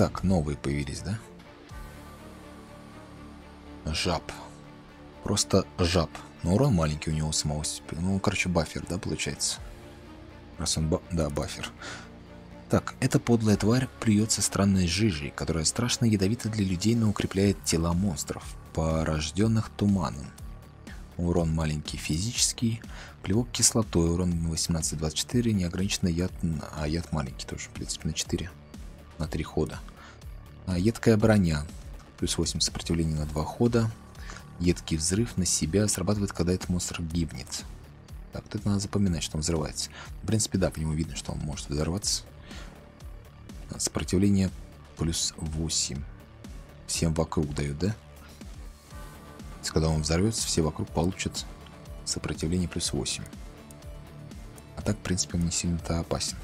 Так, новые появились, да? Жаб. Просто жаб. Но урон маленький у него самого. Ну, короче, бафер, да, получается? Раз он... Ба... Да, бафер. Так, эта подлая тварь плюется странной жижей, которая страшно ядовита для людей, но укрепляет тела монстров, порожденных туманом. Урон маленький физический, плевок кислотой, урон 18-24, неограниченный яд, а яд маленький тоже, в принципе, на 4, на 3 хода. А едкая броня, плюс 8 сопротивления на 2 хода, едкий взрыв на себя срабатывает, когда этот монстр гибнет. Так, вот это надо запоминать, что он взрывается. В принципе, да, по нему видно, что он может взорваться. Сопротивление плюс 8. Всем вокруг дают, да? Есть, когда он взорвется, все вокруг получат сопротивление плюс 8. А так, в принципе, он не сильно-то опасен.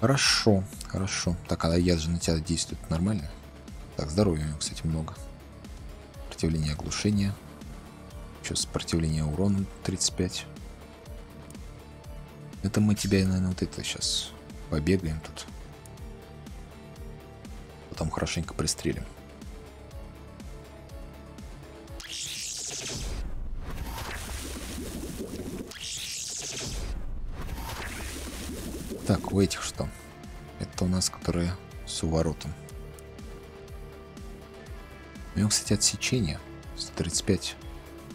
Хорошо, хорошо. Так, а яд же на тебя действует нормально? Так, здоровья у него, кстати, много. Сопротивление оглушения. Что, сопротивление урона 35. Это мы тебя, наверное, вот это сейчас побегаем тут потом хорошенько пристрелим. Так, у этих что? Это у нас, которые с уворотом. У него, кстати, отсечение. 135.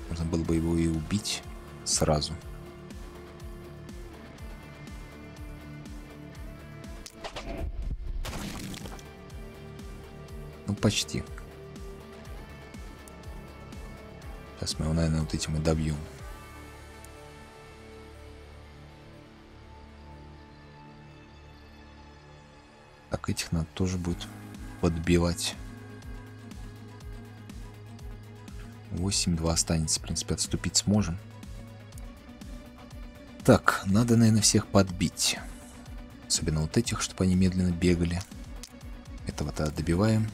Можно было бы его и убить сразу. почти. Сейчас мы его, наверное, вот этим и добьем. Так, этих надо тоже будет подбивать. 8-2 останется. В принципе, отступить сможем. Так, надо, наверное, всех подбить. Особенно вот этих, чтобы они медленно бегали. Этого-то добиваем.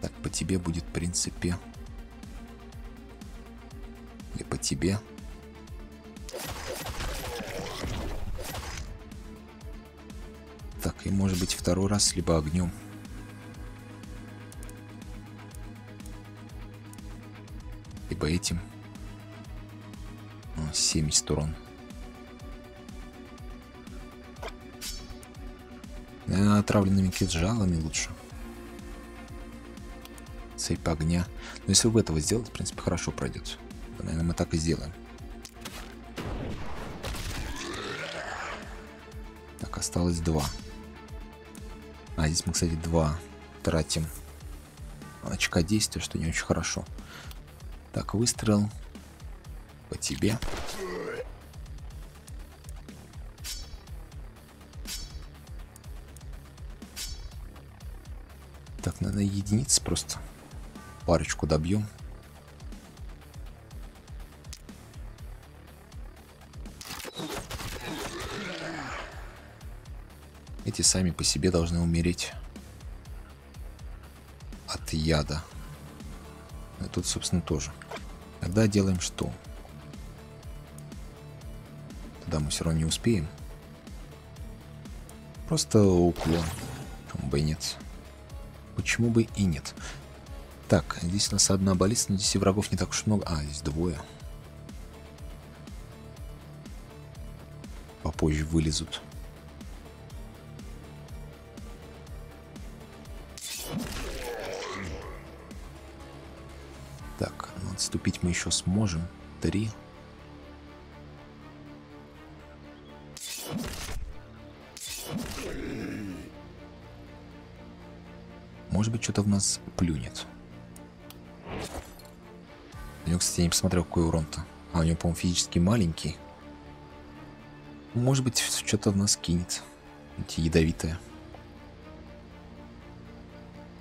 Так, по тебе будет, в принципе... Или по тебе. И может быть второй раз, либо огнем. Либо этим. 70 урон. Наверное, отравленными кинжалами лучше цепь огня. Но если вы этого сделать, в принципе, хорошо пройдет. Наверное, мы так и сделаем. Так, осталось два. А, здесь мы, кстати, два тратим очка действия, что не очень хорошо. Так, выстрел по тебе. Так, надо единиц просто парочку добьем. Эти сами по себе должны умереть от яда. И тут, собственно, тоже. Тогда делаем что? Тогда мы все равно не успеем. Просто уклон. Почему бы и нет? Почему бы и нет? Так, здесь у нас одна баллиста, но здесь и врагов не так уж много. А, здесь двое. Попозже вылезут. Мы еще сможем. Три. Может быть, что-то в нас плюнет. У него, кстати, я не посмотрел, какой урон-то. А у него, по-моему, физически маленький. Может быть, что-то в нас кинет. Эти ядовитые.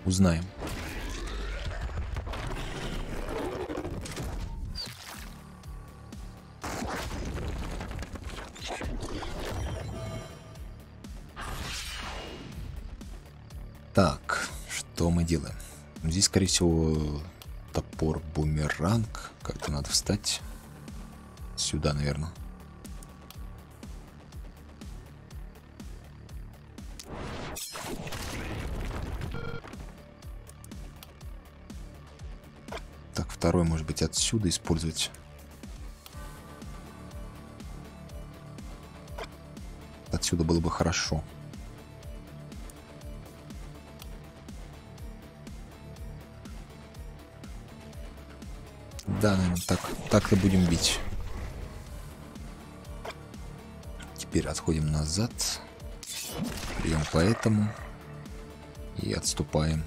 Узнаем. Что мы делаем? Здесь, скорее всего, топор бумеранг. Как-то надо встать. Сюда, наверное. Так, второй, может быть, отсюда использовать. Отсюда было бы хорошо. Да, наверное, так, так-то будем бить. Теперь отходим назад. Прием по этому. И отступаем.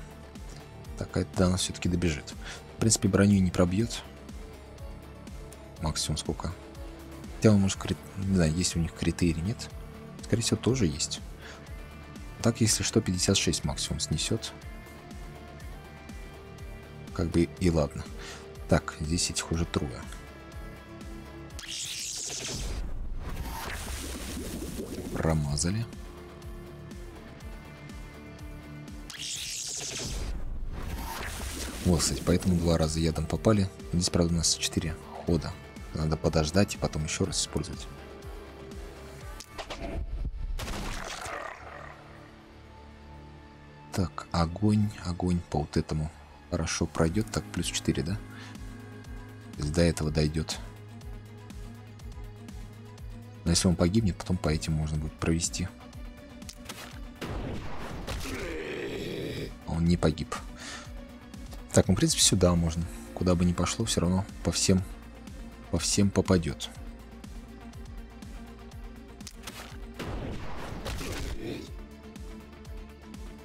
Так, а это до нас все-таки добежит. В принципе, броню не пробьет. Максимум сколько? Хотя он может, не знаю, есть у них критерий, нет? Скорее всего, тоже есть. Так, если что, 56 максимум снесет. Как бы и ладно. Так, здесь этих уже трое. Промазали. Вот, кстати, поэтому два раза ядом попали. Здесь, правда, у нас 4 хода. Надо подождать и потом еще раз использовать. Так, огонь, огонь по вот этому. Хорошо пройдет. Так, плюс 4, да? Если до этого дойдет. Но если он погибнет, потом по этим можно будет провести. Он не погиб. Так, ну, в принципе, сюда можно. Куда бы ни пошло, все равно по всем, по всем попадет.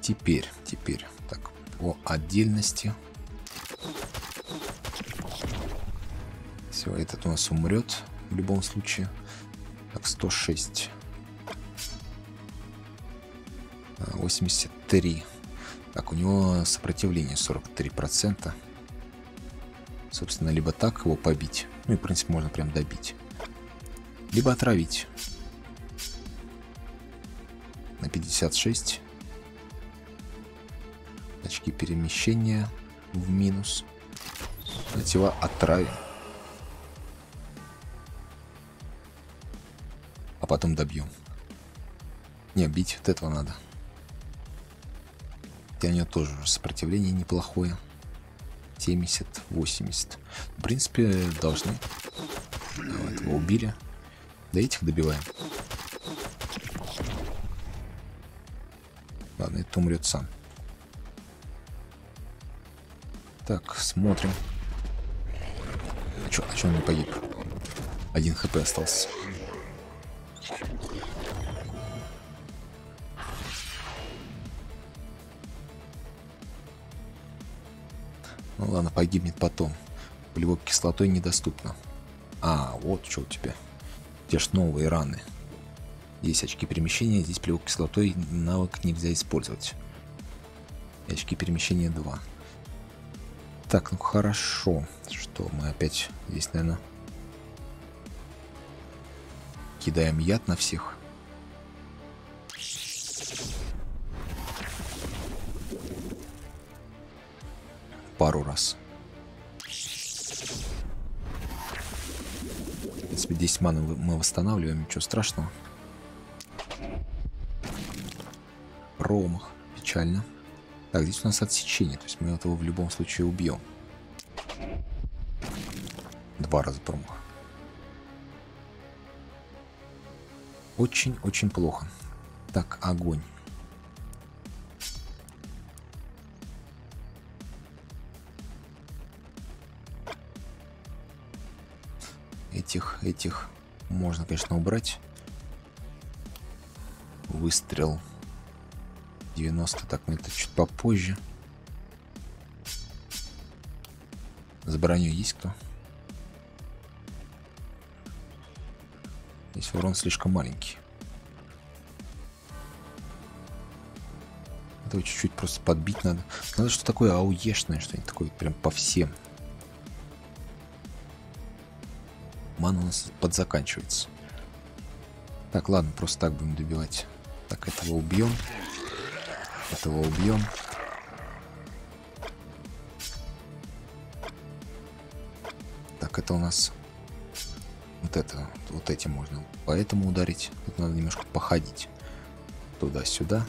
Теперь, теперь, так, по отдельности. Все, этот у нас умрет в любом случае. Так, 106. 83. Так, у него сопротивление 43%. Собственно, либо так его побить. Ну и, в принципе, можно прям добить. Либо отравить. На 56. Очки перемещения в минус. Давайте его отравим. Потом добьем. Не, бить вот этого надо. Хотя у нее тоже сопротивление неплохое. 70, 80. В принципе, должны. Этого убили. Да этих добиваем. Ладно, это умрет сам. Так, смотрим. А чё, а чё он не погиб? Один хп остался. Ну ладно, погибнет потом. Плевок кислотой недоступно. А, вот что у тебя. Те ж новые раны. Здесь очки перемещения, здесь плевок кислотой навык нельзя использовать. И очки перемещения 2. Так, ну хорошо. Что, мы опять здесь, наверное, кидаем яд на всех. пару раз. В принципе, 10 маны мы восстанавливаем, ничего страшного. Промах. Печально. Так, здесь у нас отсечение, то есть мы этого в любом случае убьем. Два раза промах. Очень-очень плохо. Так, огонь. этих, этих можно, конечно, убрать. Выстрел 90, так, но это чуть попозже. С броней есть кто? Здесь урон слишком маленький. Этого чуть-чуть просто подбить надо. Надо что такое ауешное, что-нибудь такое прям по всем. Ман у нас подзаканчивается. Так, ладно, просто так будем добивать. Так, этого убьем. Этого убьем. Так, это у нас вот это, вот этим можно. Поэтому ударить. Тут надо немножко походить. Туда-сюда.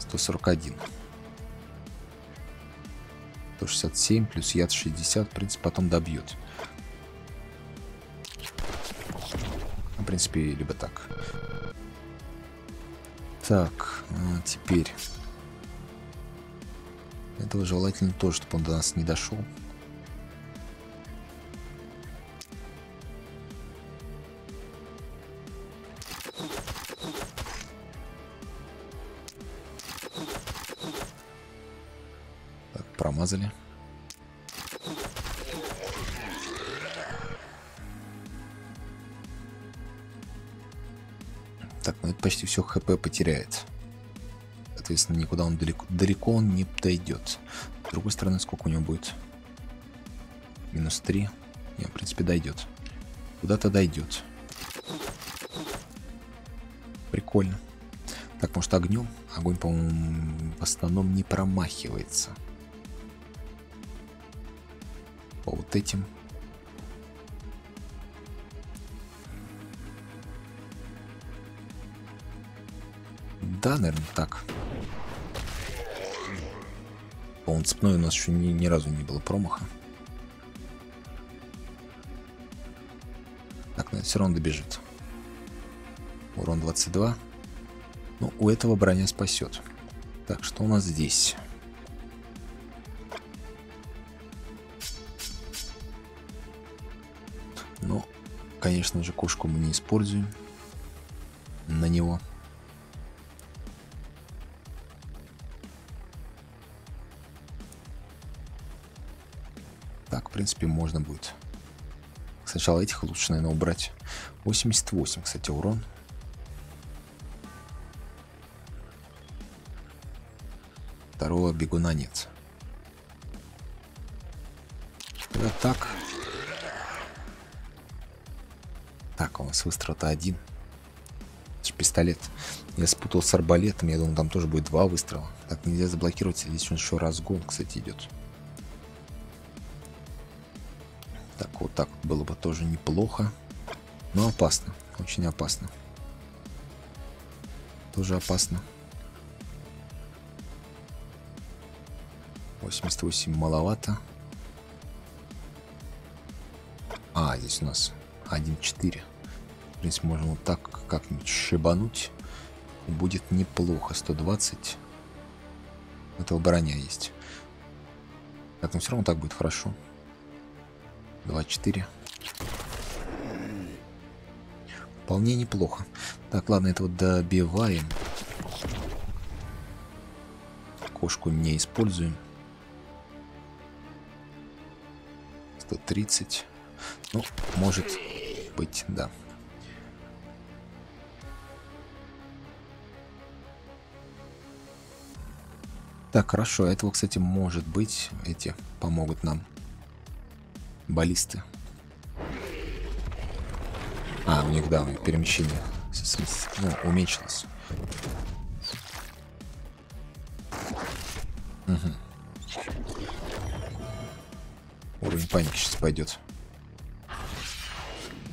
141. 167 плюс яд 60, в принципе, потом добьет. В принципе, либо так. Так, а теперь... Этого желательно тоже, чтобы он до нас не дошел. Так, промазали. Так, ну это почти все хп потеряет. Соответственно, никуда он далеко, далеко он не дойдет. С другой стороны, сколько у него будет? Минус 3. Не, в принципе, дойдет. Куда-то дойдет. Прикольно. Так, может огнем? Огонь, по-моему, в основном не промахивается. По вот этим Да, наверное, так. По-моему, цепной у нас еще ни, ни разу не было промаха. Так, но это все равно добежит. Урон 22. Ну, у этого броня спасет. Так, что у нас здесь? Конечно же, кошку мы не используем на него. принципе, можно будет. Сначала этих лучше, наверное, убрать. 88, кстати, урон. Второго бегуна нет. Вот так. Так, у нас выстрел-то один. Это пистолет. Я спутал с арбалетом. Я думал, там тоже будет два выстрела. Так, нельзя заблокировать. Здесь еще разгон, кстати, идет. Вот так было бы тоже неплохо. Но опасно. Очень опасно. Тоже опасно. 88 маловато. А, здесь у нас 1.4. В принципе, можно вот так как-нибудь шибануть. Будет неплохо. 120. Этого броня есть. Так, но все равно так будет хорошо. 24. Вполне неплохо. Так, ладно, это вот добиваем. Кошку не используем. 130. Ну, может быть, да. Так, хорошо. Этого, кстати, может быть. Эти помогут нам баллисты. А, у них, да, перемещение ну, уменьшилось. Угу. Уровень паники сейчас пойдет.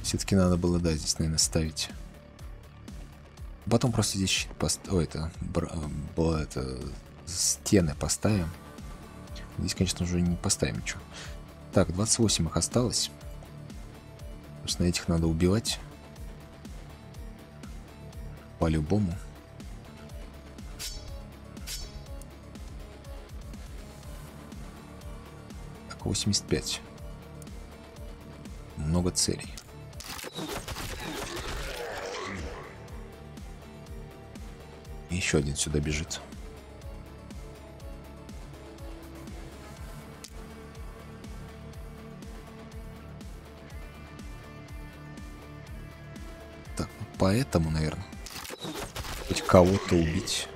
Все-таки надо было, да, здесь, наверное, ставить. Потом просто здесь щит поставим. Это, бр... это стены поставим. Здесь, конечно, уже не поставим ничего. Так, 28 их осталось. Собственно, этих надо убивать. По-любому. Так, 85. Много целей. Еще один сюда бежит. поэтому, наверное. Хоть кого-то убить.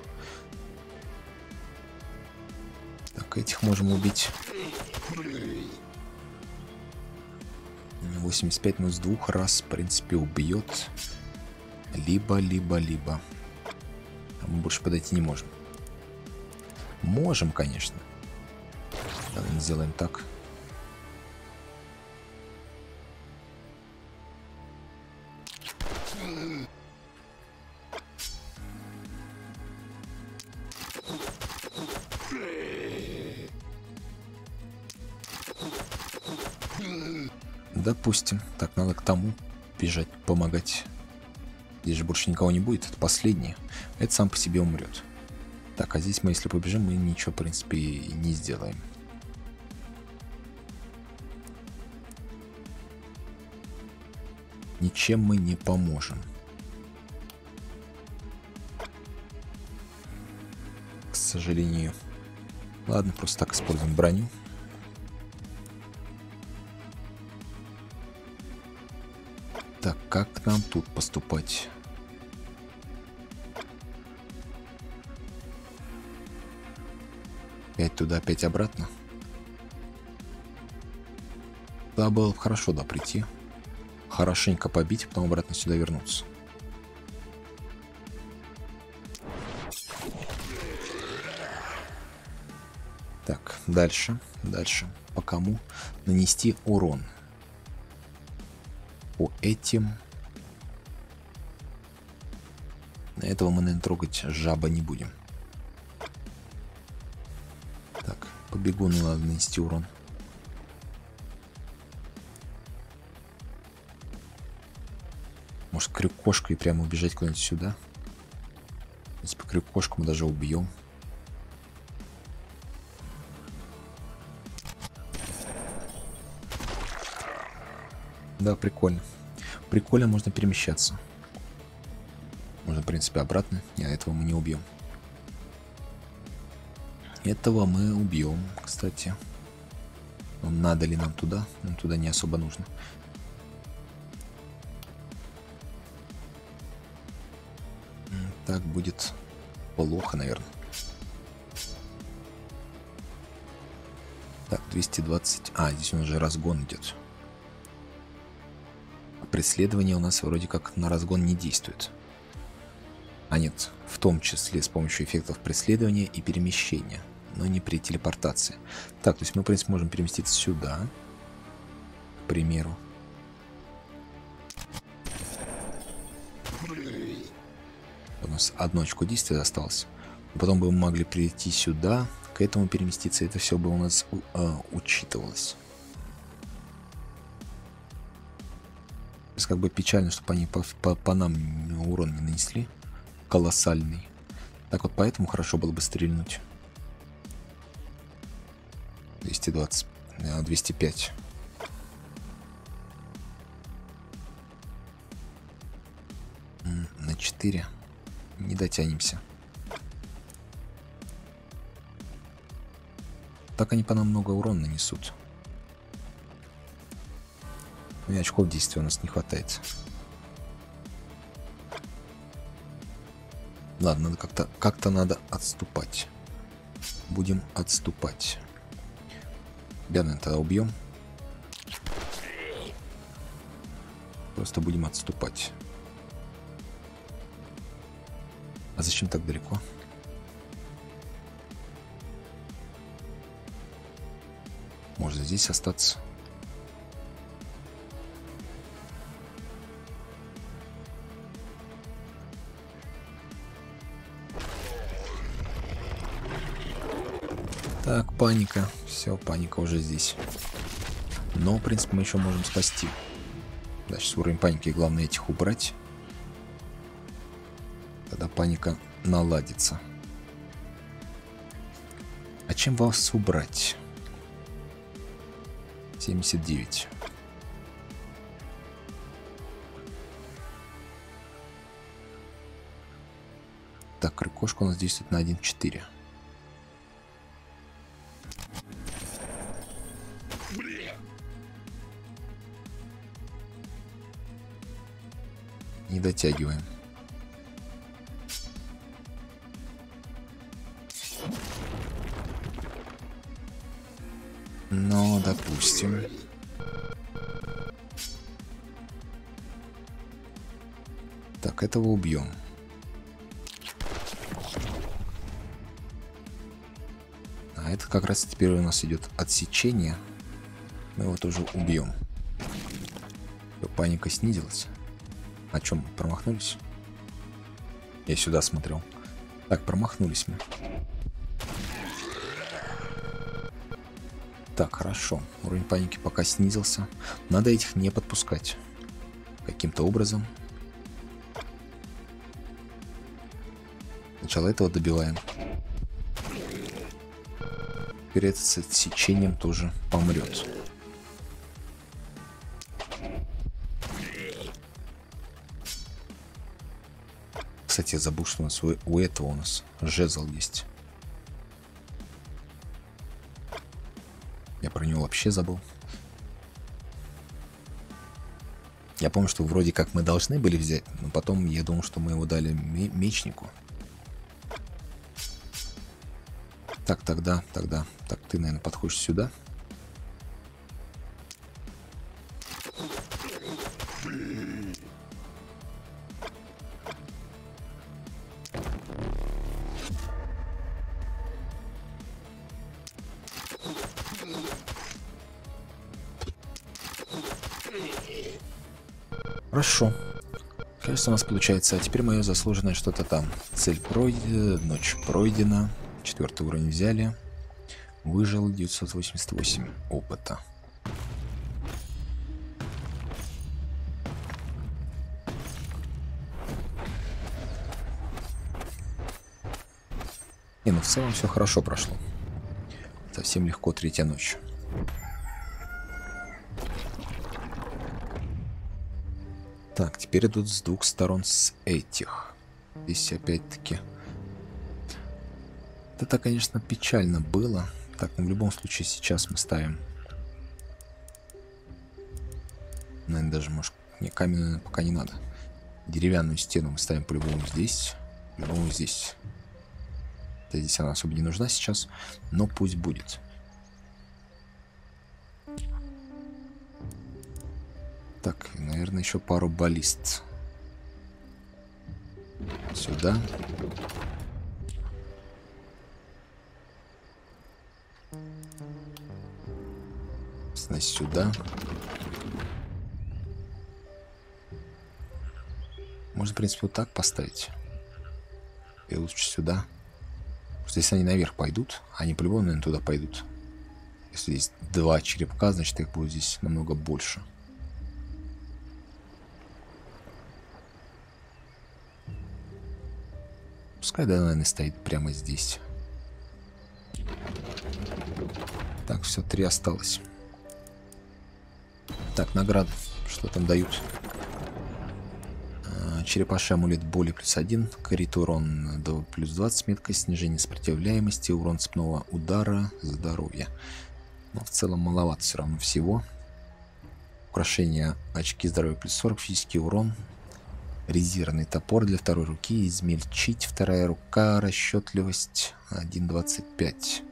Так, этих можем убить. 85, ну с двух раз, в принципе, убьет. Либо, либо, либо мы больше подойти не можем. Можем, конечно. Давай сделаем так. Допустим. Так, надо к тому бежать, помогать. Здесь же больше никого не будет, это последнее. Это сам по себе умрет. Так, а здесь мы, если побежим, мы ничего, в принципе, не сделаем. Ничем мы не поможем. К сожалению. Ладно, просто так используем броню. Как нам тут поступать? Опять туда, опять обратно. Да, было бы хорошо, да, прийти. Хорошенько побить, потом обратно сюда вернуться. Так, дальше, дальше. По кому нанести урон? Этим. Этого мы, наверное, трогать жаба не будем. По бегуну надо нанести урон. Может, крюк-кошкой прямо убежать куда-нибудь сюда? Если по крюк-кошку мы даже убьем. Да, прикольно. Прикольно можно перемещаться. Можно, в принципе, обратно. Нет, этого мы не убьем. Этого мы убьем, кстати. Но надо ли нам туда? Нам туда не особо нужно. Так будет плохо, наверное. Так, 220. А, здесь он уже разгон идет. Преследование у нас вроде как на разгон не действует. А нет, в том числе с помощью эффектов преследования и перемещения но не при телепортации. Так, то есть мы, в принципе, можем переместиться сюда, к примеру. У нас одно очко действия осталось. Потом бы мы могли прийти сюда, к этому переместиться, это все бы у нас э, учитывалось. Как бы печально, чтобы они по, по, по нам урон не нанесли. Колоссальный. Так вот, поэтому хорошо было бы стрельнуть. 220, 205. На 4 не дотянемся. Так они по нам много урона нанесут. И очков действия у нас не хватает. Ладно, надо как-то как-то надо отступать. Будем отступать. Бедный тогда убьем. Просто будем отступать. А зачем так далеко? Можно здесь остаться. Паника. Все, паника уже здесь. Но, в принципе, мы еще можем спасти. Да, сейчас уровень паники. Главное этих убрать. Тогда паника наладится. А чем вас убрать? 79. Так, рыкошка у нас действует на 1.4. дотягиваем. Ну, допустим. Так, этого убьем. А это как раз теперь у нас идет отсечение. Мы его тоже убьем. Паника снизилась. О чем промахнулись? Я сюда смотрел. Так, промахнулись мы. Так, хорошо. Уровень паники пока снизился. Надо этих не подпускать. Каким-то образом. Сначала этого добиваем. Теперь этот с отсечением тоже помрет. Кстати, я забыл, что у нас у, у этого у нас жезл есть. Я про него вообще забыл. Я помню, что вроде как мы должны были взять, но потом я думал, что мы его дали мечнику. Так, тогда, тогда. Так, ты, наверное, подходишь сюда. Хорошо. Кажется, у нас получается. А теперь мое заслуженное что-то там. Цель пройдена, ночь пройдена. Четвертый уровень взяли. Выжил 988 опыта. Не, ну в целом все хорошо прошло. Совсем легко третья ночь. Так, теперь идут с двух сторон с этих. Здесь опять-таки это, конечно, печально было. Так, ну в любом случае сейчас мы ставим. Наверное, даже, может, не каменную пока не надо. Деревянную стену мы ставим по-любому здесь. По-любому здесь. Здесь она особо не нужна сейчас, но пусть будет. Так, наверное, еще пару баллист. Сюда. Снасть сюда. Можно, в принципе, вот так поставить. И лучше сюда. Потому если они наверх пойдут, они по-любому, наверное, туда пойдут. Если здесь два черепка, значит их будет здесь намного больше. Пускай, да, наверное, стоит прямо здесь. Так, все, три осталось. Так, награды. Что там дают? А, черепаший амулет боли плюс 1, крит урон до плюс 20, меткость, снижение сопротивляемости, урон цепного удара, здоровье. Но в целом маловато все равно всего. Украшение очки здоровья плюс 40, физический урон. Резервный топор для второй руки, измельчить, вторая рука, расчетливость 1.25.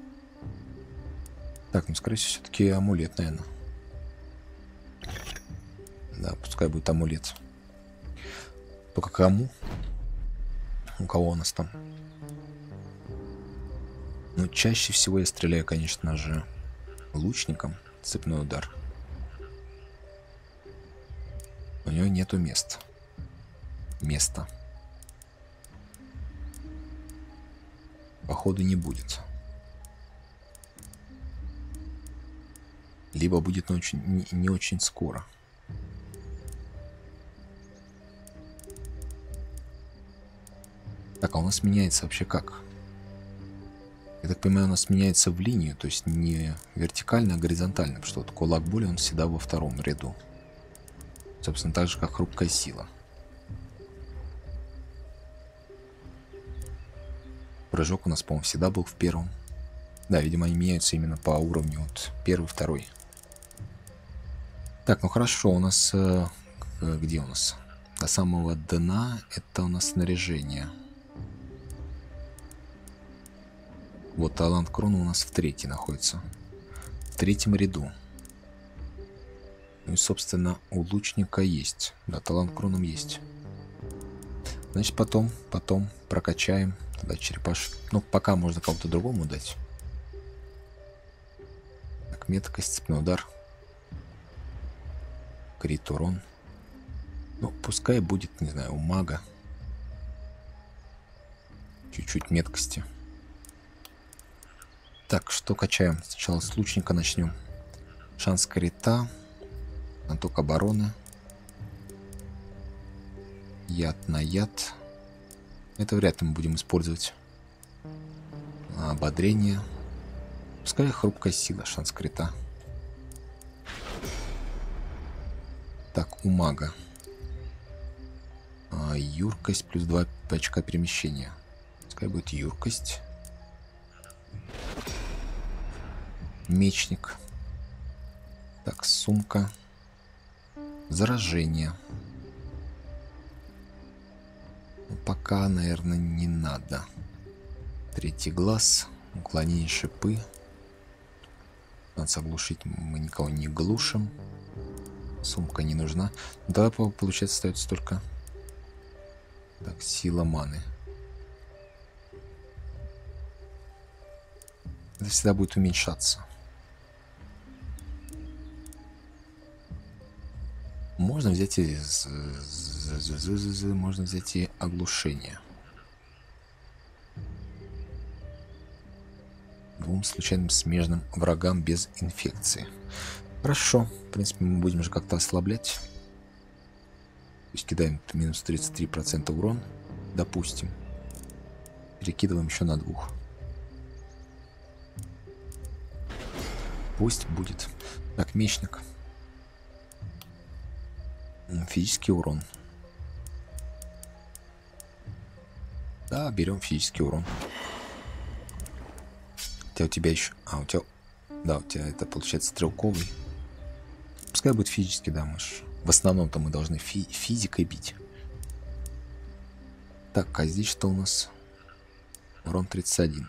Так, ну скорее всего все-таки амулет, наверное. Да, пускай будет амулет. Только кому? У кого у нас там? Ну, чаще всего я стреляю, конечно же, лучником. Цепной удар. У него нету мест. Места. Походу не будет. Либо будет очень, не, не очень скоро. Так, а у нас меняется вообще как? Я так понимаю, у нас меняется в линию, то есть не вертикально, а горизонтально, потому что вот кулак боли, он всегда во втором ряду. Собственно, так же, как хрупкая сила. Прыжок у нас, по-моему, всегда был в первом. Да, видимо, они меняются именно по уровню вот первый, второй. Так, ну хорошо, у нас... Э, где у нас? До самого дна это у нас снаряжение. Вот талант крона у нас в третьей находится. В третьем ряду. Ну и, собственно, у лучника есть. Да, талант кроном есть. Значит, потом, потом прокачаем. Тогда черепаш. Ну, пока можно кому-то другому дать. Так, меткость, цепной удар. Крит урон. Ну, пускай будет, не знаю, у мага. Чуть-чуть меткости. Так, что качаем? Сначала с лучника начнем. Шанс крита. Наток обороны. Яд на яд. Это вряд ли мы будем использовать. Ободрение. Пускай хрупкая сила, шанс крита. Так, у мага. А, юркость плюс 2 очка перемещения. Пускай будет юркость. Мечник. Так, сумка. Заражение. Ну, пока, наверное, не надо. Третий глаз. Уклонение шипы. Надо заглушить. Мы никого не глушим. Сумка не нужна. Ну, давай, получается, остается только... Так, сила маны. Это всегда будет уменьшаться. Можно взять и... Можно взять и оглушение. Двум случайным смежным врагам без инфекции. Хорошо. В принципе, мы будем же как-то ослаблять. То есть кидаем минус 33% урон. Допустим. Перекидываем еще на двух. Пусть будет. Так, мечник. Физический урон. Да, берем физический урон. Хотя у тебя еще... А, у тебя... Да, у тебя это получается стрелковый. Пускай будет физический дамаж. В основном-то мы должны фи физикой бить. Так, а здесь что у нас? Урон 31.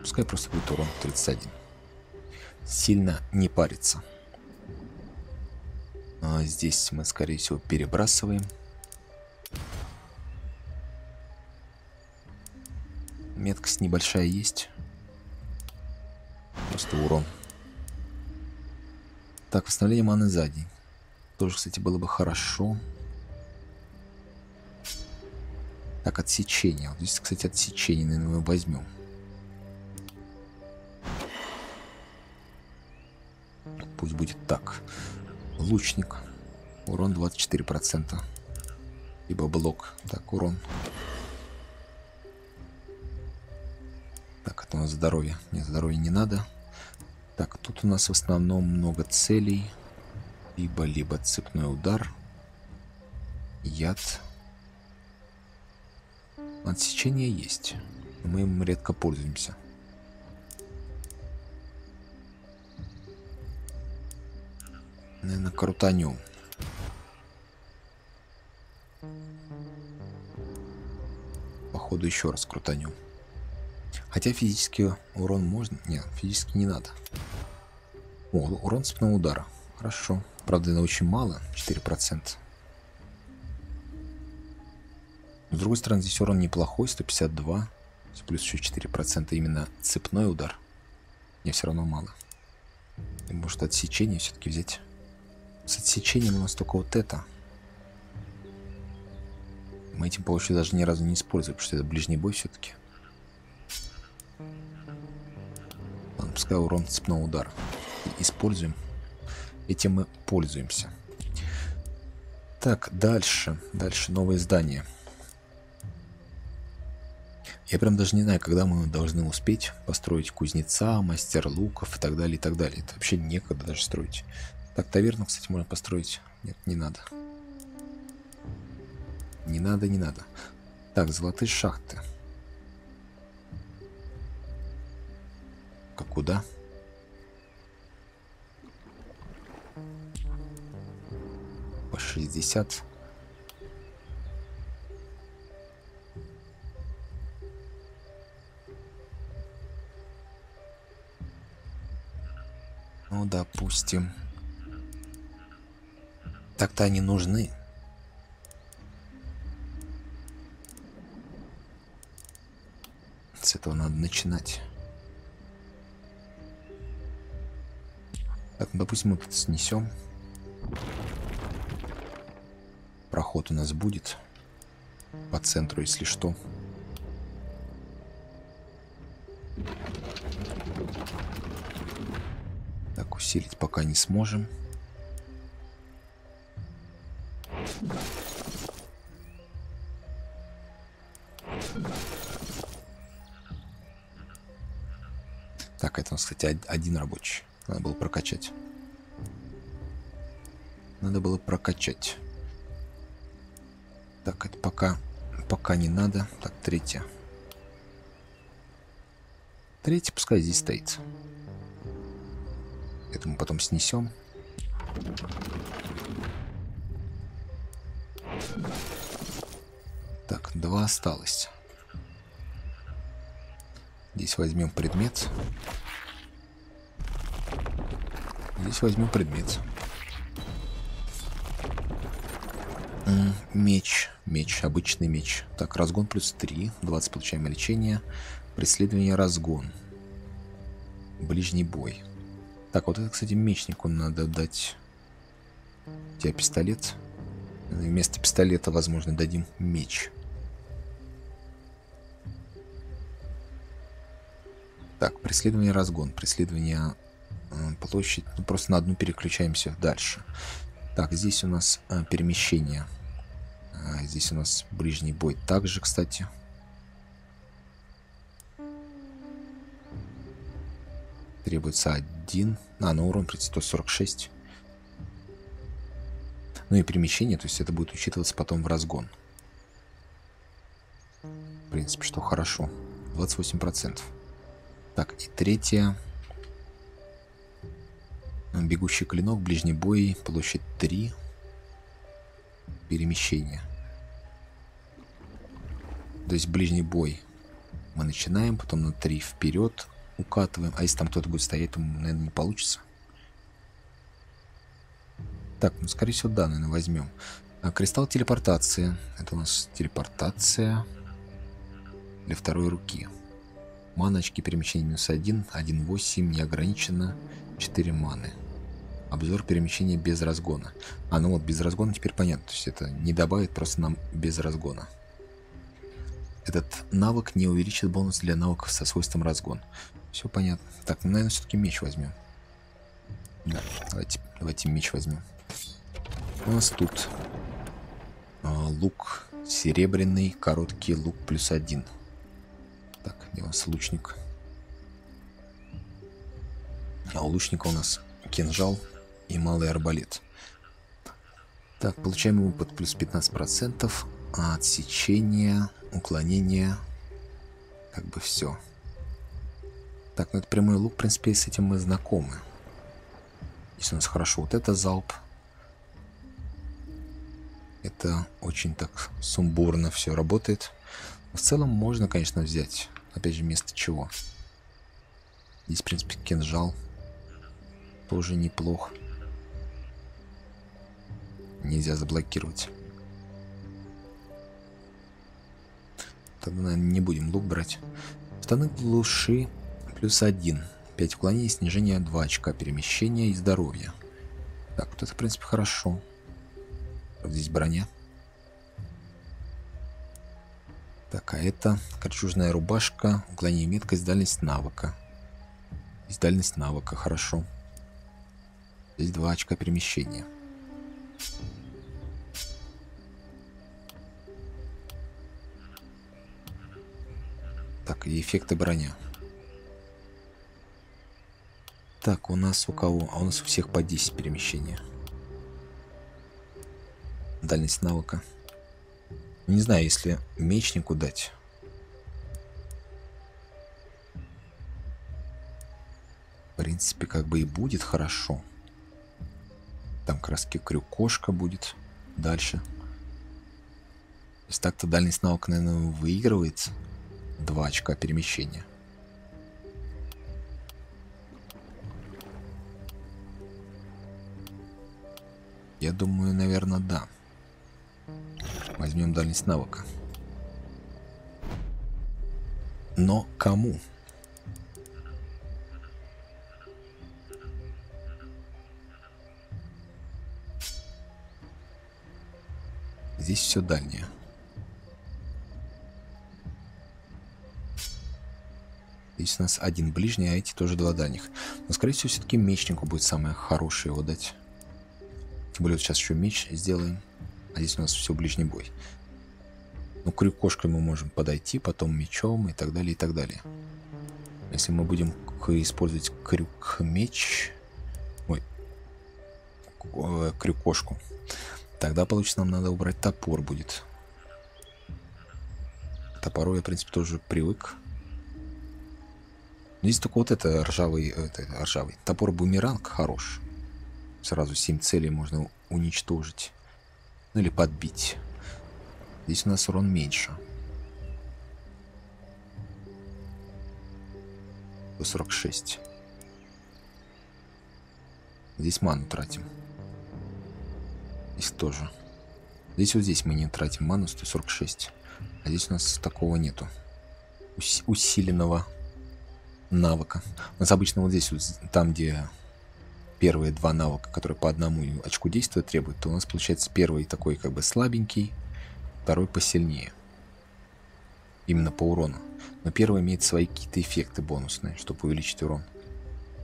Пускай просто будет урон 31. Сильно не париться. А здесь мы, скорее всего, перебрасываем. Меткость небольшая есть. Просто урон. Так, восстановление маны сзади. Тоже, кстати, было бы хорошо. Так, отсечение. Вот здесь, кстати, отсечение, наверное, мы возьмем. Пусть будет так. Лучник. Урон 24%. Либо блок. Так, урон. Здоровье. Нет, здоровье не надо. Так, тут у нас в основном много целей. Либо-либо цепной удар. Яд. Отсечение есть. Мы им редко пользуемся. Наверное, крутанем. Походу еще раз крутанем. Хотя физический урон можно... Нет, физически не надо. О, урон цепного удара. Хорошо. Правда, это очень мало. 4%. С другой стороны, здесь урон неплохой. 152. Плюс еще 4% именно цепной удар. Мне все равно мало. И может отсечение все-таки взять. С отсечением у нас только вот это. Мы этим, получается, даже ни разу не используем, потому что это ближний бой все-таки. Ладно, пускай урон цепного удара. Используем. Этим мы пользуемся. Так, дальше. Дальше новое здание. Я прям даже не знаю, когда мы должны успеть построить кузнеца, мастер луков и так далее, и так далее. Это вообще некогда даже строить. Так, таверну, кстати, можно построить. Нет, не надо. Не надо, не надо. Так, золотые шахты. Куда? По 60. Ну, допустим. Так-то они нужны. С этого надо начинать. Так, допустим, мы это снесем. Проход у нас будет. По центру, если что. Так, усилить пока не сможем. Так, это у нас, кстати, один рабочий. Надо было прокачать. Надо было прокачать. Так, это пока, пока не надо. Так, третья. Третья пускай здесь стоит. Это мы потом снесем. Так, два осталось. Здесь возьмем предмет. Здесь возьмем предмет. Меч. Меч. Обычный меч. Так, разгон плюс 3. 20 получаем лечение. Преследование разгон. Ближний бой. Так, вот это, кстати, мечнику надо дать. У тебя пистолет. Вместо пистолета, возможно, дадим меч. Так, преследование разгон. Преследование площадь. Ну, просто на одну переключаемся дальше. Так, здесь у нас э, перемещение. Э, здесь у нас ближний бой также, кстати. Требуется один. А, на урон при 146. Ну и перемещение, то есть это будет учитываться потом в разгон. В принципе, что хорошо. 28%. Так, и третье. Бегущий клинок, ближний бой, площадь 3. Перемещение. То есть ближний бой мы начинаем, потом на 3 вперед укатываем. А если там кто-то будет стоять, то, наверное, не получится. Так, ну, скорее всего, да, наверное, возьмем. А, кристалл телепортации. Это у нас телепортация для второй руки. Мана, очки перемещения минус 1, 1.8, неограниченно, 4 маны. Обзор перемещения без разгона. А, ну вот, без разгона теперь понятно. То есть это не добавит просто нам без разгона. Этот навык не увеличит бонус для навыков со свойством разгон. Все понятно. Так, ну, наверное, все-таки меч возьмем. Да, давайте, давайте меч возьмем. У нас тут а, лук серебряный, короткий лук плюс один. Так, где у нас лучник? А у лучника у нас кинжал и малый арбалет. Так, получаем опыт плюс 15%, а отсечение, уклонение, как бы все. Так, ну это прямой лук, в принципе, с этим мы знакомы. Если у нас хорошо вот это залп. Это очень так сумбурно все работает. В целом можно, конечно, взять. Опять же, вместо чего. Здесь, в принципе, кинжал. Тоже неплох. Нельзя заблокировать. Тогда, наверное, не будем лук брать. Штаны глуши плюс 1. 5 уклонений, снижение 2 очка перемещения и здоровья. Так, вот это, в принципе, хорошо. Здесь броня. Так, а это кольчужная рубашка, уклонение меткость, дальность навыка. Здесь дальность навыка, хорошо. Здесь 2 очка перемещения. Так, и эффекты броня. Так, у нас у кого? А у нас у всех по 10 перемещения. Дальность навыка. Не знаю, если мечнику дать. В принципе, как бы и будет хорошо. Там краски крюкошка будет дальше. То есть так-то дальность навыка, наверное, выигрывается. Два очка перемещения. Я думаю, наверное, да. Возьмем дальность навыка. Но кому? Здесь все дальнее. Здесь у нас один ближний, а эти тоже два дальних. Но, скорее всего, все-таки мечнику будет самое хорошее его дать. Тем более, вот сейчас еще меч сделаем. А здесь у нас все ближний бой. Ну, крюкошкой мы можем подойти, потом мечом и так далее, и так далее. Если мы будем использовать крюк-меч... Ой. Э, крюкошку. Тогда, получится, нам надо убрать топор будет. Топору я, в принципе, тоже привык. Здесь только вот это ржавый, это, ржавый. Топор-бумеранг хорош. Сразу 7 целей можно уничтожить. Ну или подбить. Здесь у нас урон меньше. 146. Здесь ману тратим. Здесь тоже. Здесь вот здесь мы не тратим ману 146. А здесь у нас такого нету. Ус усиленного навыка. У нас обычно вот здесь, вот, там, где первые два навыка, которые по одному очку действия требуют, то у нас получается первый такой как бы слабенький, второй посильнее. Именно по урону. Но первый имеет свои какие-то эффекты бонусные, чтобы увеличить урон.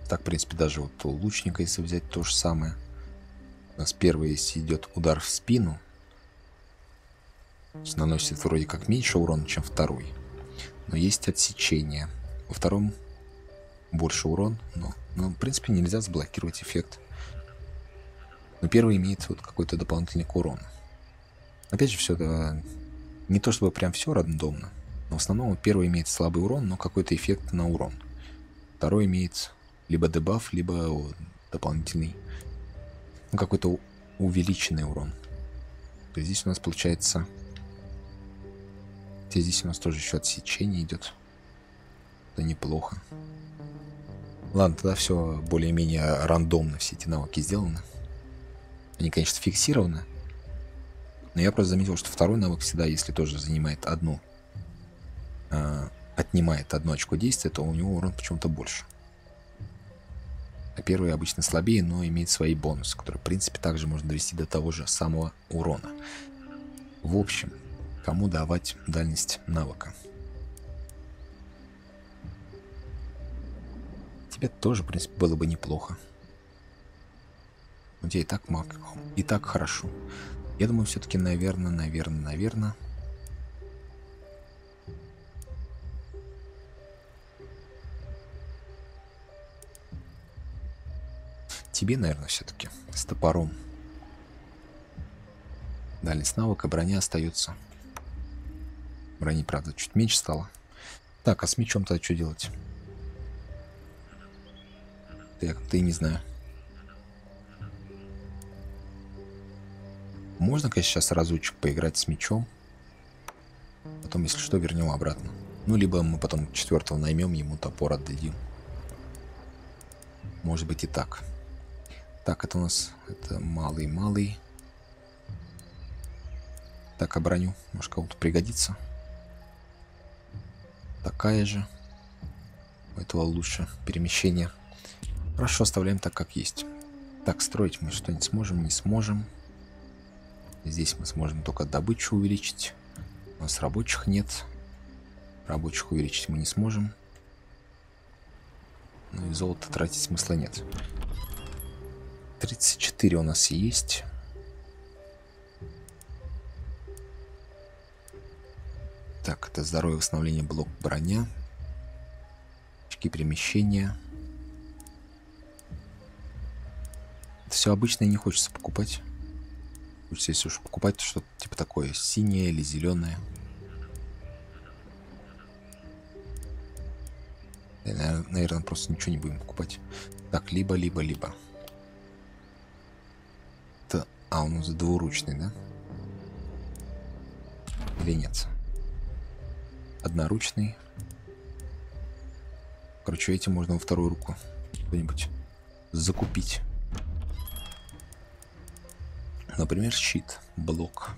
Так, в принципе, даже вот у лучника, если взять то же самое. У нас первый, если идет удар в спину, наносит вроде как меньше урона, чем второй. Но есть отсечение. Во втором больше урон, но, но в принципе нельзя заблокировать эффект. Но первый имеет вот какой-то дополнительный урон. Опять же, все это не то чтобы прям все рандомно, но в основном первый имеет слабый урон, но какой-то эффект на урон. Второй имеет либо дебаф, либо дополнительный, ну, какой-то увеличенный урон. То есть здесь у нас получается... Здесь у нас тоже еще отсечение идет. Это неплохо. Ладно, тогда все более-менее рандомно, все эти навыки сделаны. Они, конечно, фиксированы. Но я просто заметил, что второй навык всегда, если тоже занимает одну, э, отнимает одно очко действия, то у него урон почему-то больше. А первый обычно слабее, но имеет свои бонусы, которые, в принципе, также можно довести до того же самого урона. В общем, кому давать дальность навыка? Тебе тоже, в принципе, было бы неплохо. У тебя и так маг, и так хорошо. Я думаю, все-таки, наверное, наверное, наверное... Тебе, наверное, все-таки с топором. Дальность навыка, броня остается. Брони, правда, чуть меньше стало. Так, а с мечом тогда что делать? Я как-то и не знаю. Можно, конечно, сейчас разочек поиграть с мечом. Потом, если что, вернем обратно. Ну, либо мы потом четвертого наймем, ему топор отдадим. Может быть и так. Так, это у нас это малый-малый. Так, оброню. Может, кому-то пригодится. Такая же. У этого лучше перемещение. Хорошо, оставляем так, как есть. Так, строить мы что-нибудь сможем, не сможем. Здесь мы сможем только добычу увеличить. У нас рабочих нет. Рабочих увеличить мы не сможем. Ну и золото тратить смысла нет. 34 у нас есть. Так, это здоровье, восстановление, блок, броня. Очки перемещения. Это все обычное не хочется покупать. Хочется, если уж покупать, то что-то типа такое синее или зеленое. Наверное, просто ничего не будем покупать. Так, либо, либо, либо. Это... А, он двуручный, да? Или нет? Одноручный. Короче, этим можно во вторую руку что-нибудь закупить. Например, щит, блок.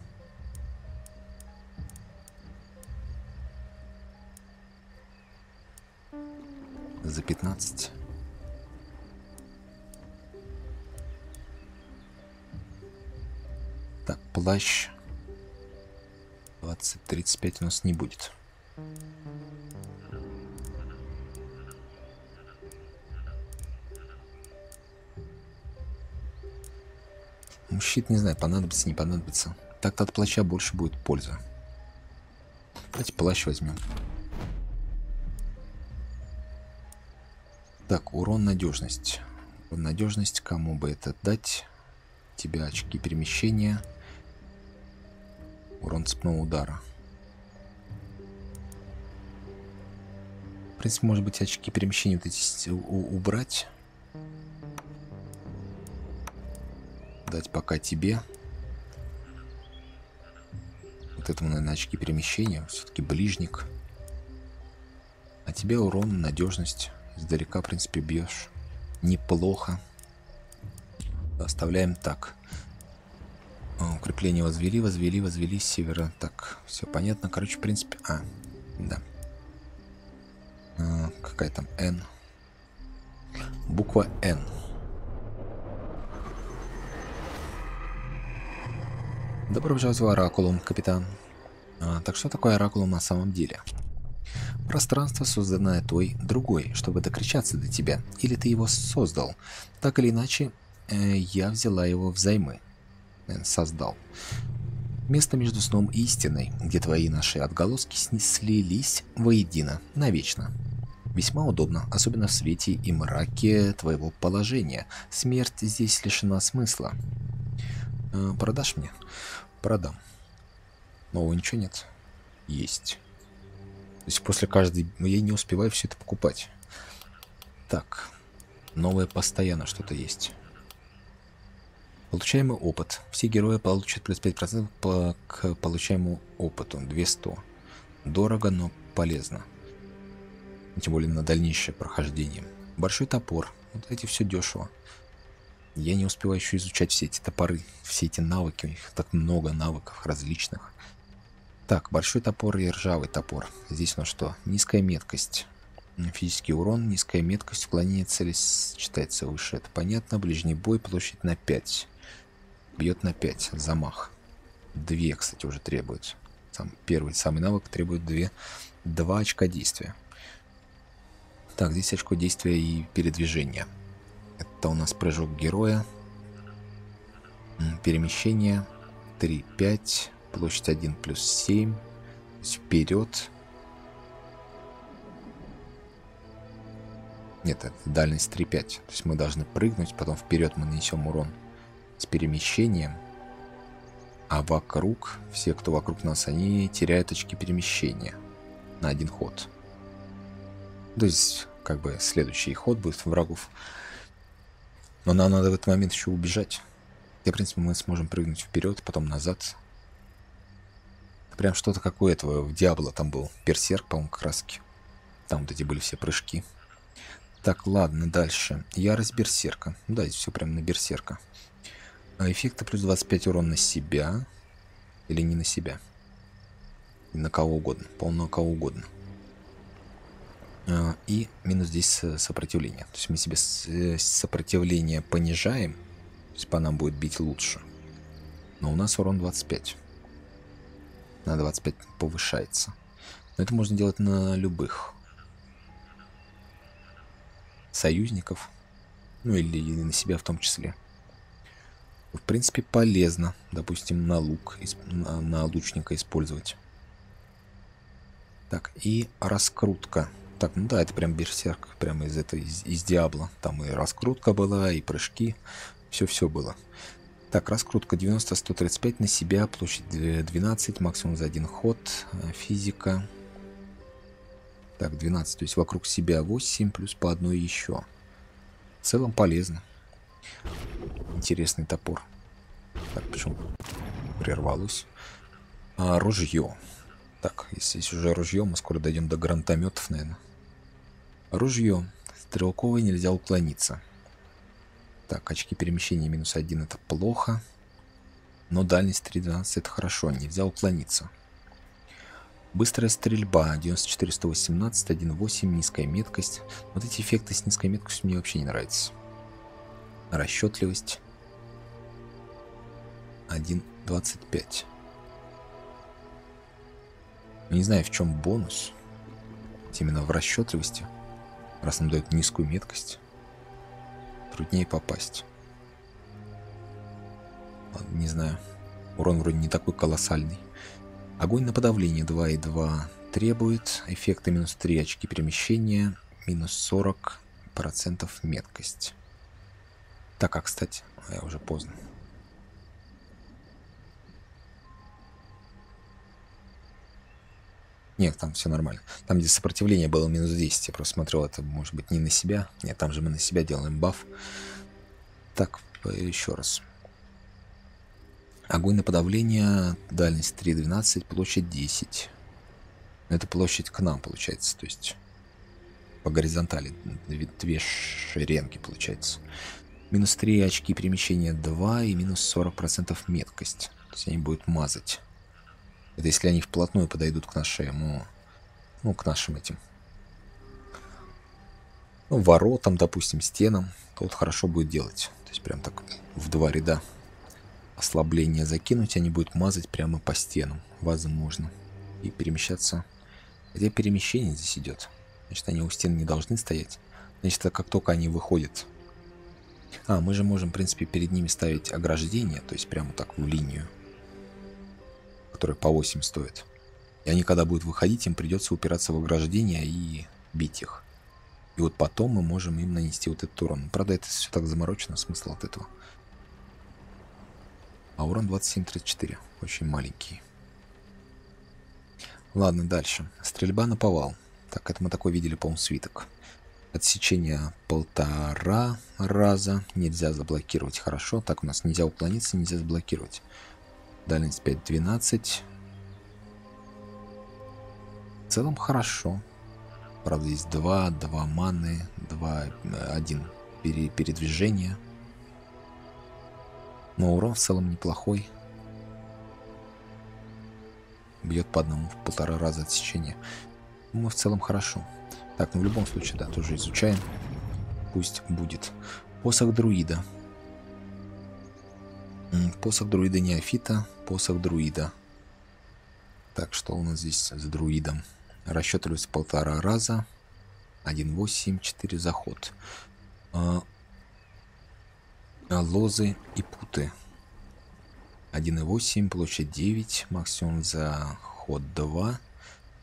За 15. Так, плащ. 20-35 у нас не будет. Щит, не знаю, понадобится, не понадобится. Так-то от плаща больше будет польза. Давайте плащ возьмем. Так, урон надежность. Надежность, кому бы это дать? Тебе очки перемещения. Урон цепного удара. В принципе, может быть, очки перемещения вот эти убрать. Дать пока тебе. Вот этому, наверное, очки перемещения. Все-таки ближник. А тебе урон, надежность. Издалека, в принципе, бьешь. Неплохо. Оставляем так. Укрепление возвели, возвели, возвели с севера. Так, все понятно. Короче, в принципе... А, да. А, какая там N? Буква N. Добро пожаловать в Оракулум, капитан. А, так что такое Оракулум на самом деле? Пространство, созданное той другой, чтобы докричаться до тебя. Или ты его создал. Так или иначе, э, я взяла его взаймы. Э, создал. Место между сном и истиной, где твои наши отголоски слились воедино, навечно. Весьма удобно, особенно в свете и мраке твоего положения. Смерть здесь лишена смысла. Э, продашь мне? Продам. Нового ничего нет? Есть. То есть после каждой... Я не успеваю все это покупать. Так. Новое постоянно что-то есть. Получаемый опыт. Все герои получат плюс 5% по, к получаемому опыту. 200. Дорого, но полезно. Тем более на дальнейшее прохождение. Большой топор. Вот эти все дешево. Я не успеваю еще изучать все эти топоры, все эти навыки. У них так много навыков различных. Так, большой топор и ржавый топор. Здесь у нас что? Низкая меткость. Физический урон, низкая меткость, уклонение цели считается выше. Это понятно. Ближний бой, площадь на 5. Бьет на 5. Замах. Две, кстати, уже требуется. Сам первый, самый навык требует 2, 2 очка действия. Так, здесь очко действия и передвижения. Это у нас прыжок героя. Перемещение 3, 5. Площадь 1 плюс 7. То есть вперед. Нет, это дальность 3-5. То есть мы должны прыгнуть, потом вперед мы нанесем урон с перемещением. А вокруг, все, кто вокруг нас, они теряют очки перемещения на один ход. То есть, как бы, следующий ход будет врагов. Но нам надо в этот момент еще убежать. И, в принципе, мы сможем прыгнуть вперед, потом назад, Прям что-то какое-то в Диабло там был. Берсерк, по-моему, краски. Там вот эти были все прыжки. Так, ладно, дальше. Ярость Берсерка. Ну да, здесь все прям на Берсерка. А эффекты плюс 25 урон на себя. Или не на себя. На кого угодно. На кого угодно. А, и минус здесь сопротивление. То есть мы себе э, сопротивление понижаем. То есть по нам будет бить лучше. Но у нас урон 25 на 25 повышается. Но это можно делать на любых союзников, ну или на себя в том числе. В принципе, полезно, допустим, на лук, на, лучника использовать. Так, и раскрутка. Так, ну да, это прям берсерк, прямо из этой, из, из Диабло. Там и раскрутка была, и прыжки, все-все было. Так, раскрутка 90-135 на себя, площадь 12, максимум за один ход, э, физика. Так, 12, то есть вокруг себя 8, плюс по одной еще. В целом полезно. Интересный топор. Так, почему прервалось? А, ружье. Так, если уже ружье, мы скоро дойдем до гранатометов, наверное. Ружье. Стрелковое нельзя уклониться. Так, очки перемещения минус 1 это плохо. Но дальность 3.12 это хорошо, нельзя уклониться. Быстрая стрельба 94-118, 1.8, низкая меткость. Вот эти эффекты с низкой меткостью мне вообще не нравятся. Расчетливость 1.25. Не знаю, в чем бонус. Именно в расчетливости. Раз нам дают низкую меткость труднее попасть. Не знаю. Урон вроде не такой колоссальный. Огонь на подавление 2,2 требует. Эффекты минус 3 очки перемещения. Минус 40 процентов меткость. Так, а кстати, я уже поздно. Нет, там все нормально. Там, где сопротивление было минус 10, я просто смотрел, это может быть не на себя. Нет, там же мы на себя делаем баф. Так, еще раз. Огонь на подавление, дальность 3.12, площадь 10. Это площадь к нам, получается, то есть по горизонтали, две шеренги, получается. Минус 3 очки перемещения 2 и минус 40% меткость. То есть они будут мазать. Это если они вплотную подойдут к нашему... Ну, к нашим этим... Ну, воротам, допустим, стенам. То вот хорошо будет делать. То есть прям так в два ряда ослабление закинуть, они будут мазать прямо по стенам. Вазом можно. И перемещаться. Где перемещение здесь идет? Значит, они у стен не должны стоять. Значит, как только они выходят... А, мы же можем, в принципе, перед ними ставить ограждение, то есть прямо так в линию которые по 8 стоят. И они, когда будут выходить, им придется упираться в ограждение и бить их. И вот потом мы можем им нанести вот этот урон. Правда, это все так заморочено, смысл от этого. А урон 27-34. Очень маленький. Ладно, дальше. Стрельба на повал. Так, это мы такой видели, по-моему, свиток. Отсечение полтора раза. Нельзя заблокировать. Хорошо. Так, у нас нельзя уклониться, нельзя заблокировать. Дальность 5.12. В целом хорошо. Правда, есть 2, 2 маны, 2, 1 пере, передвижение. Но урон в целом неплохой. Бьет по одному в полтора раза отсечения. Мы в целом хорошо. Так, ну в любом случае, да, тоже изучаем. Пусть будет. Посох друида. Посох друида неофита, посох друида. Так, что у нас здесь с друидом? Расчетывается полтора раза. 1.8, 4 заход. А, лозы и путы. 1.8, площадь 9, максимум за ход 2.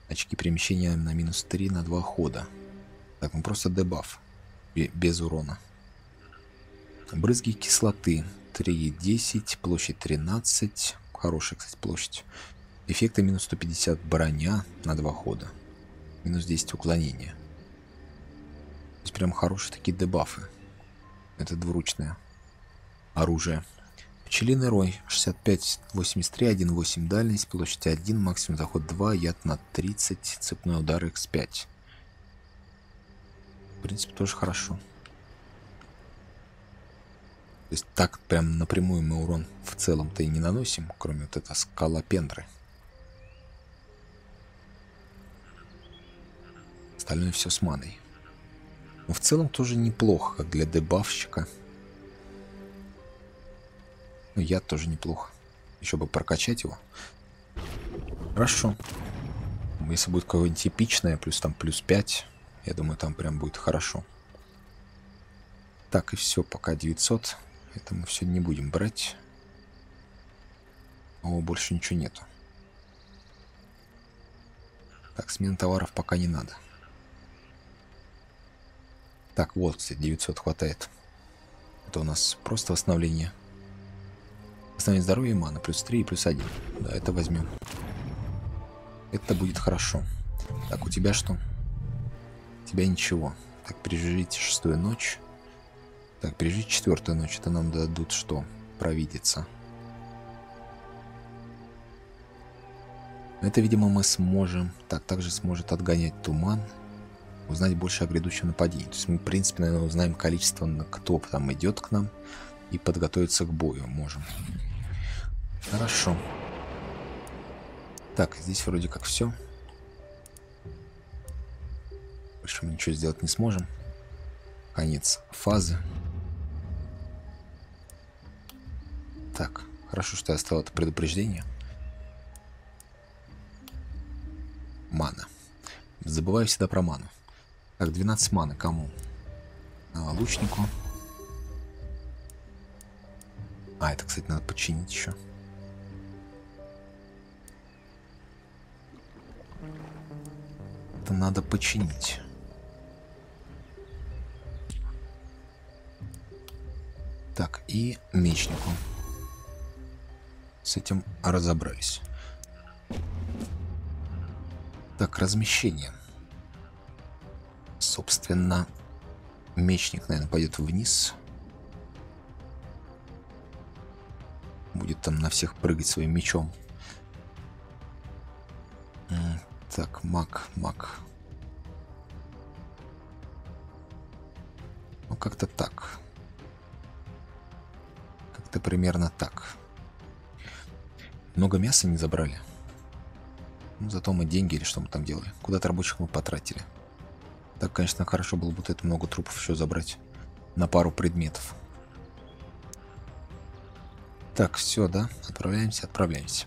Очки перемещения на минус 3 на 2 хода. Так, ну просто дебаф. Без урона. Брызги кислоты. 3,10, площадь 13. Хорошая, кстати, площадь. Эффекты минус 150 броня на два хода. Минус 10 уклонения. Здесь прям хорошие такие дебафы. Это двуручное оружие. Пчелиный рой 65, 83, 1,8 дальность, площадь 1, максимум заход 2, яд на 30, цепной удар x5. В принципе, тоже хорошо. То есть так прям напрямую мы урон в целом-то и не наносим, кроме вот этой скалопендры. Остальное все с маной. Но в целом тоже неплохо, как для дебафщика. Ну, я тоже неплохо. Еще бы прокачать его. Хорошо. Если будет какое-нибудь типичное, плюс там плюс 5, я думаю, там прям будет хорошо. Так, и все, пока 900. Это мы все не будем брать. О, больше ничего нету. Так, смена товаров пока не надо. Так, вот, кстати, 900 хватает. Это у нас просто восстановление. Восстановление здоровья и мана. Плюс 3 и плюс 1. Да, это возьмем. Это будет хорошо. Так, у тебя что? У тебя ничего. Так, переживите шестую ночь. Так, пережить четвертую ночь. Это нам дадут что? Провидеться. Это, видимо, мы сможем... Так, также сможет отгонять туман. Узнать больше о грядущем нападении. То есть мы, в принципе, наверное, узнаем количество, кто там идет к нам. И подготовиться к бою можем. Хорошо. Так, здесь вроде как все. Больше мы ничего сделать не сможем. Конец фазы. Так, хорошо, что я оставил это предупреждение. Мана. Забываю всегда про ману. Так, 12 маны. Кому? А, лучнику. А, это, кстати, надо починить еще. Это надо починить. Так, и мечнику. С этим разобрались. Так, размещение. Собственно, мечник, наверное, пойдет вниз. Будет там на всех прыгать своим мечом. Так, маг, маг. Ну, как-то так. Как-то примерно так. Много мяса не забрали. Ну, зато мы деньги или что мы там делали. Куда-то рабочих мы потратили. Так, конечно, хорошо было бы вот это много трупов еще забрать. На пару предметов. Так, все, да? Отправляемся, отправляемся.